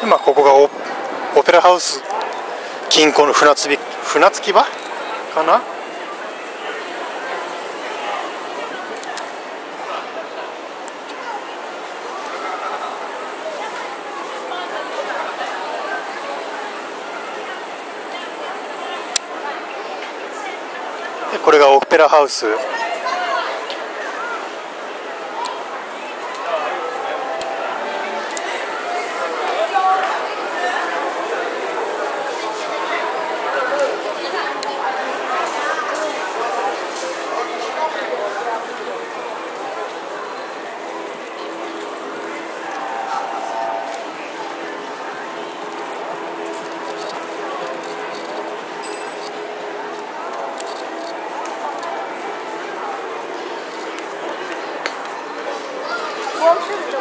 ここがオペラハウス近郊の船着き船着き場かな？これがオペラハウス。 무엇을 좀